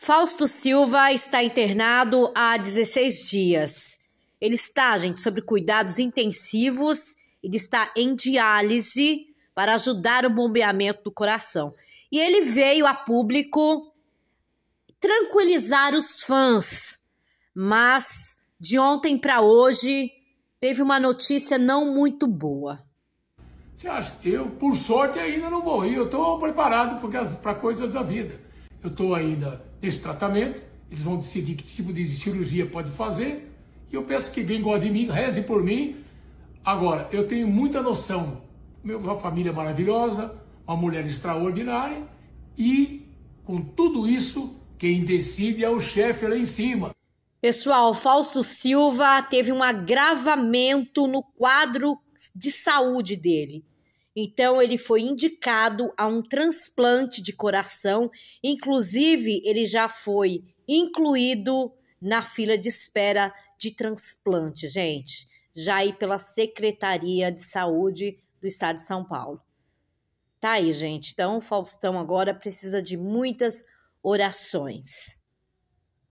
Fausto Silva está internado há 16 dias. Ele está, gente, sob cuidados intensivos. Ele está em diálise para ajudar o bombeamento do coração. E ele veio a público tranquilizar os fãs. Mas de ontem para hoje teve uma notícia não muito boa. Você acha? Eu, por sorte, ainda não morri. Eu estou preparado para coisas da vida. Eu estou ainda nesse tratamento. Eles vão decidir que tipo de cirurgia pode fazer. E eu peço que quem gosta de mim, reze por mim. Agora, eu tenho muita noção. Uma família maravilhosa, uma mulher extraordinária. E, com tudo isso, quem decide é o chefe lá em cima. Pessoal, Fausto Silva teve um agravamento no quadro de saúde dele. Então, ele foi indicado a um transplante de coração. Inclusive, ele já foi incluído na fila de espera de transplante, gente. Já aí pela Secretaria de Saúde do Estado de São Paulo. Tá aí, gente. Então, Faustão agora precisa de muitas orações.